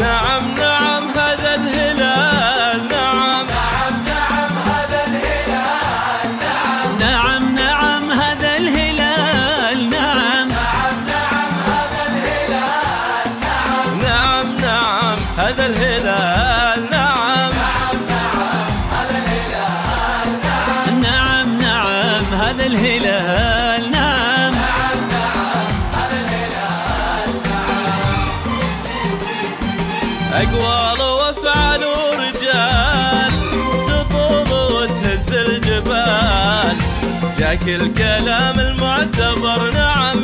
نعم نعم هذا الهلال نعم. نعم نعم هذا الهلال نعم. نعم نعم هذا الهلال نعم. نعم نعم هذا الهلال. نعم نعم نعم هذا الهلال نعم هذا الهلال أقوال وأفعال ورجال تطوض وتهز الجبال. جاك الكلام المعتبر نعم